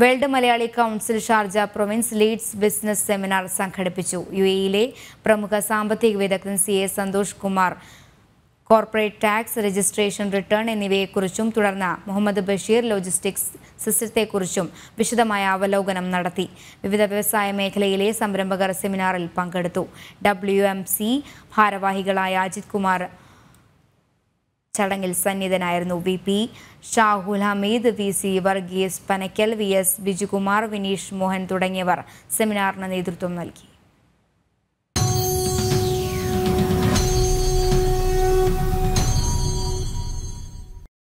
World Malayali council Sharjah province leads business seminar സംഘടിപ്പിച്ചു. U എയിലെ പ്രമുഖ സാമ്പത്തിക വിദഗ്ധൻ C A Santhosh Kumar corporate tax registration return എന്നിവയെക്കുറിച്ചും തുടർന്ന് മുഹമ്മദ് ബഷീർ ലോജിസ്റ്റിക്സ് സിസ്റ്റത്തെക്കുറിച്ചും വിശദമായ അവലോകനം നടത്തി. വിവിധ വ്യവസായ മേഖലയിലെ സംരംഭകർ സെമിനാറിൽ പങ്കെടുത്തു. ഡബ്ല്യു ഭാരവാഹികളായ അജിത് കുമാർ ചടങ്ങിൽ സന്നിധനായിരുന്നു V P. Shahul Hameed V C Varghese Panackal V S Bijukumar Vineesh Mohan തുടങ്ങിയവർ സെമിനാറിന് നേതൃത്വം നൽകി.